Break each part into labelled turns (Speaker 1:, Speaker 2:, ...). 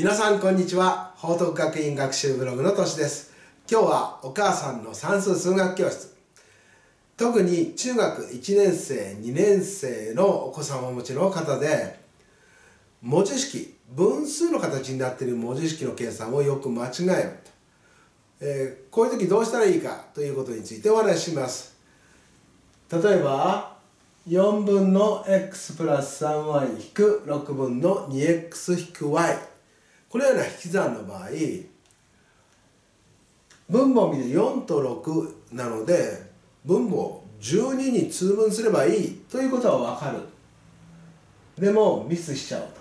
Speaker 1: 皆さんこんにちは。報徳学院学習ブログのとしです。今日はお母さんの算数数学教室。特に中学1年生2年生のお子さんをお持ちの方で文字式分数の形になっている文字式の計算をよく間違えると、えー、こういう時どうしたらいいかということについてお話しします。例えば4分の x プラス 3y 引く6分の 2x 引く y このような引き算の場合分母を見て4と6なので分母を12に通分すればいいということは分かる。でもミスしちゃうと。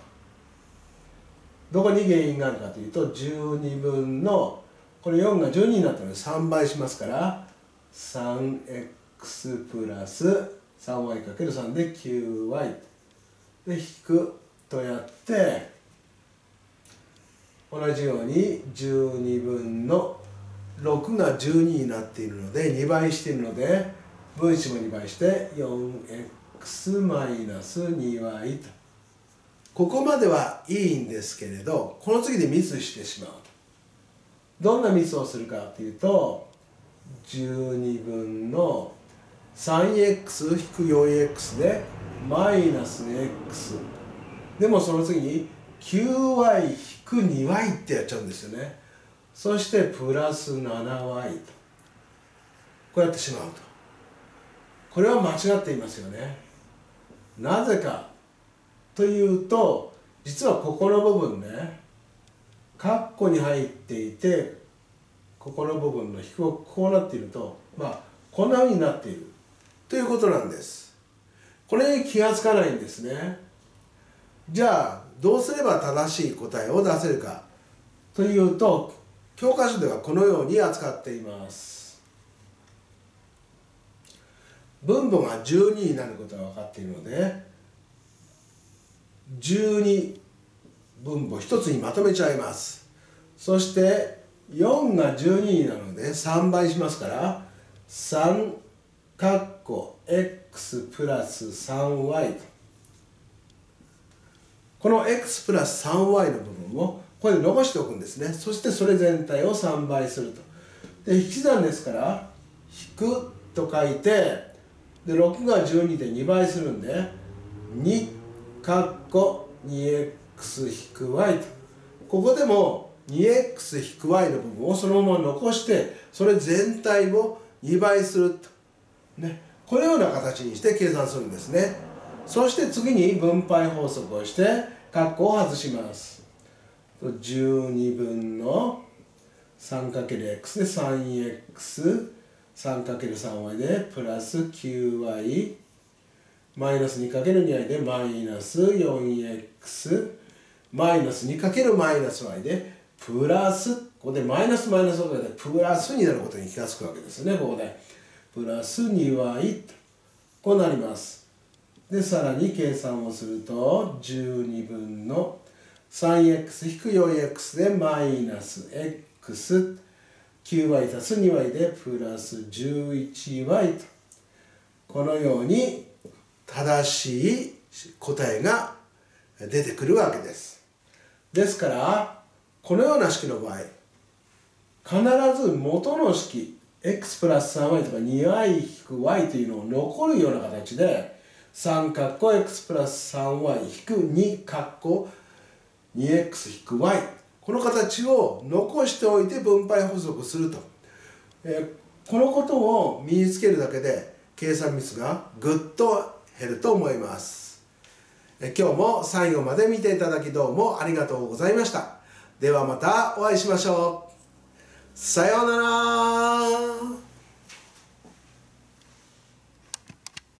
Speaker 1: どこに原因があるかというと12分のこれ4が12になったので3倍しますから 3x プラス 3y×3 で 9y で引くとやって同じように12分の6が12になっているので2倍しているので分子も2倍して 4x-2y と。ここまではいいんですけれどこの次でミスしてしまうどんなミスをするかというと12分の 3x-4x でマイナス x でもその次に 9y-2y ってやっちゃうんですよね。そしてプラス 7y と。こうやってしまうと。これは間違っていますよね。なぜかというと実はここの部分ねカッコに入っていてここの部分の引くこうなっているとまあこんなふうになっている。ということなんです。これに気がつかないんですね。じゃあどうすれば正しい答えを出せるか。というと教科書ではこのように扱っています。分母が12になることが分かっているので12分母1つにまとめちゃいます。そして4が12になるので3倍しますから3かっこ x プラス 3y とこの x プラス 3y の部分をこれで残しておくんですね。そしてそれ全体を3倍すると。で引き算ですから引くと書いてで6が12で2倍するんで2かっこ 2x-y と。ここでも 2x-y の部分をそのまま残してそれ全体を2倍すると。ね。このような形にして計算するんですね。そして次に分配法則をして括弧を外します。12分の 3×x で 3x 3×3y でプラス 9y マイナス 2×2y でマイナス 4x マイナス 2× マイナス y でプラスここでマイナスマイナスでプラスになることに気が付くわけですねここで。プラス 2y とこうなります。でさらに計算をすると12分の 3x-4x でマイナス x 9y 足す 2y でプラス 11y と。このように正しい答えが出てくるわけです。ですからこのような式の場合必ず元の式 x プラス 3y とか 2y-y というのを残るような形で3括弧 x プラス 3y 引く2括弧 2x 引く y この形を残しておいて分配法則すると、えー、このことを身につけるだけで計算ミスがぐっと減ると思います、えー、今日も最後まで見ていただきどうもありがとうございました。ではまたお会いしましょう。さようなら。